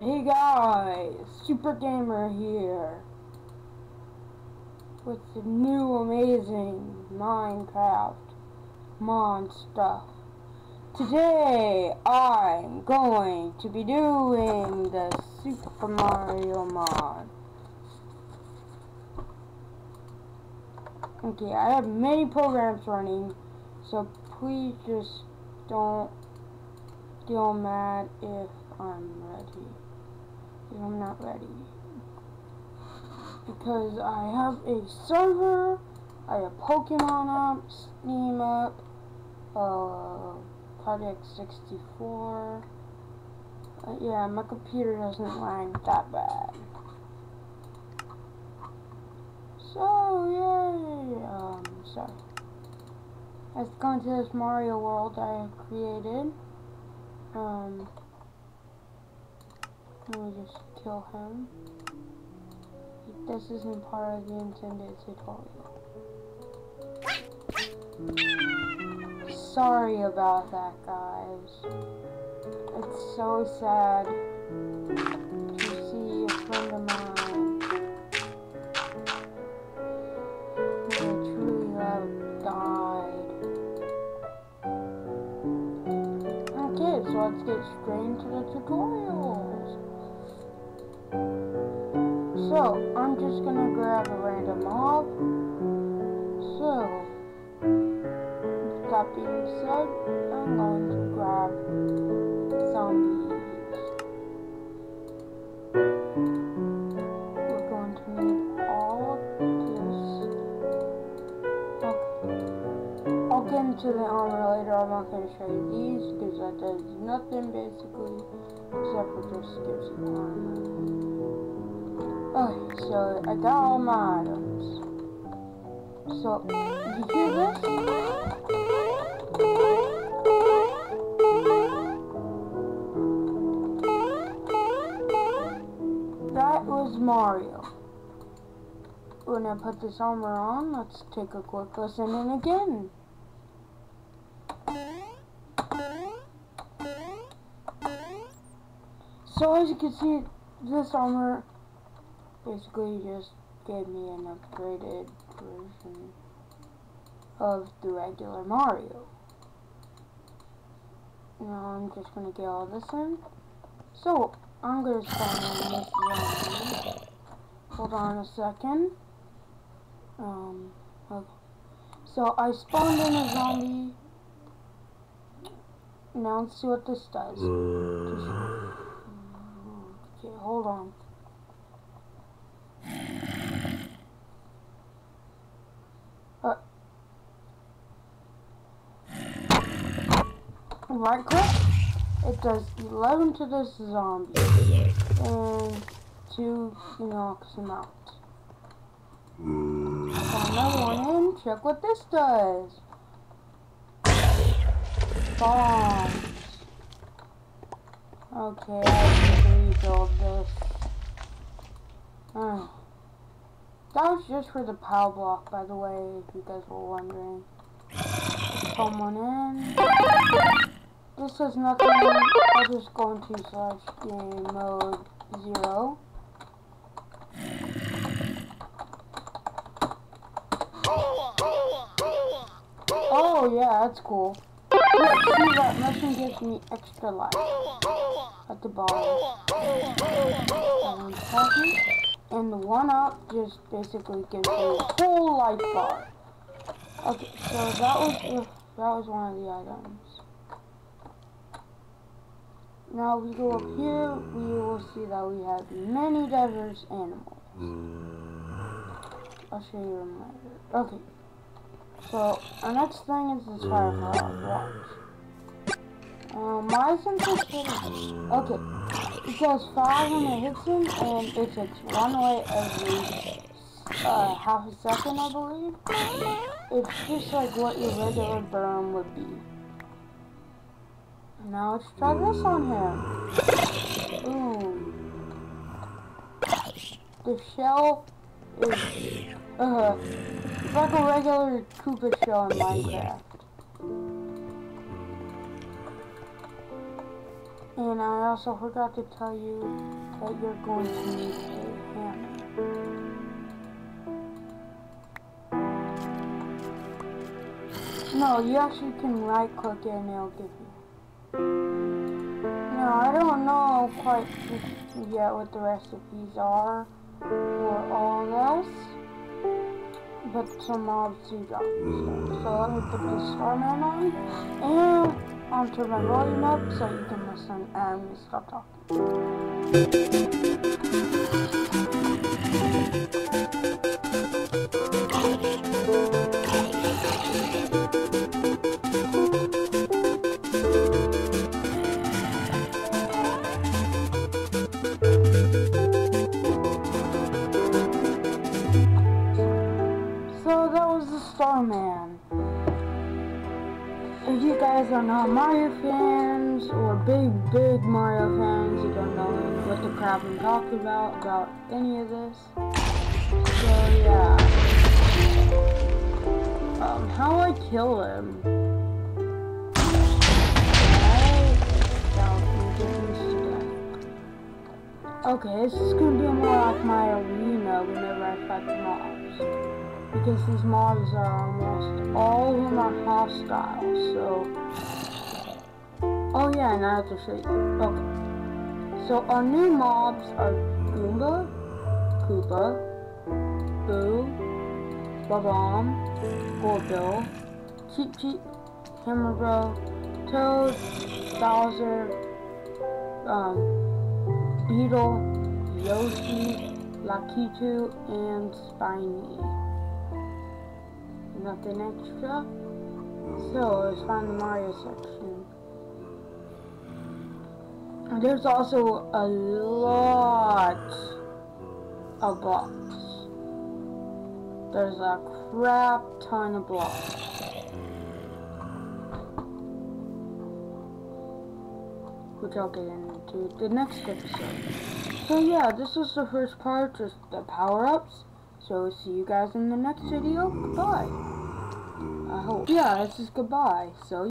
Hey guys, Super Gamer here with the new amazing Minecraft mod stuff. Today I'm going to be doing the Super Mario mod. Okay, I have many programs running, so please just don't feel mad if I'm ready. I'm not ready. Because I have a server, I have Pokemon up, Steam up, uh, Project 64. Uh, yeah, my computer doesn't lag that bad. So, yay! Um, sorry. Let's go into this Mario world I created. Um, me just kill him. This isn't part of the intended tutorial. Sorry about that, guys. It's so sad to see a friend of mine who I truly love died. Okay, so let's get straight into the tutorials. So, I'm just gonna grab a random mob. So, that being said, I'm going to grab zombies. We're going to need all this. Okay. I'll get into the armor later. I'm not to show you these because that does nothing basically except for just gives you armor. Okay, so I got all my items. So, you hear this? That was Mario. When I put this armor on, let's take a quick listen in again. So as you can see, this armor basically just gave me an upgraded version of the regular Mario. Now I'm just gonna get all this in. So I'm gonna spawn in this zombie. Hold on a second. Um, okay. So I spawned in a zombie. Now let's see what this does. Just, okay, hold on. Right click, it does 11 to this zombie, and 2, knocks him out. Got another one in, check what this does. Bombs. Okay, I to rebuild this. Uh, that was just for the power block, by the way, if you guys were wondering. Someone in. This is nothing. I'll just go into slash game mode zero. Oh yeah, that's cool. Look, see that mission gives me extra life at the bottom. And the one up just basically gives me a whole life bar. Okay, so that was the, that was one of the items. Now we go up here, we will see that we have many diverse animals. I'll show you in later. Okay. So, our next thing is this fire flower. Watch. Um, why this? Okay. It does five when it hits him, and it takes one away every uh, half a second, I believe. It's just like what your regular burn would be. Now let's try this on him. Ooh. The shell is uh it's like a regular Koopa shell in Minecraft. And I also forgot to tell you that you're going to need a hammer. No, you actually can right click it and it'll give you. Now, I don't know quite yet what the recipes are for all this, but some do drop stuff. So let me put the Starman on, and turn my volume up so you can listen and stop talking. Guys are not Mario fans or big, big Mario fans, you don't know what the crap I'm talking about, about any of this. So yeah. Um, how do I kill him. Okay, this is gonna be more like my arena whenever I fight the mobs because these mobs are almost all of them are hostile, so... Oh yeah, and I have to show you. Okay. So our new mobs are Goomba, Koopa, Boo, Bob-omb, Cheep Cheep, Hammer Bro, Toad, Bowser, um, Beetle, Yoshi, Lakitu, and Spiny nothing extra. Mm. So let's find the Mario section. And there's also a lot of blocks. There's a crap ton of blocks. Which I'll get into the next episode. So yeah, this was the first part, just the power-ups. So see you guys in the next video. Goodbye. Hope. Yeah, this is goodbye. So.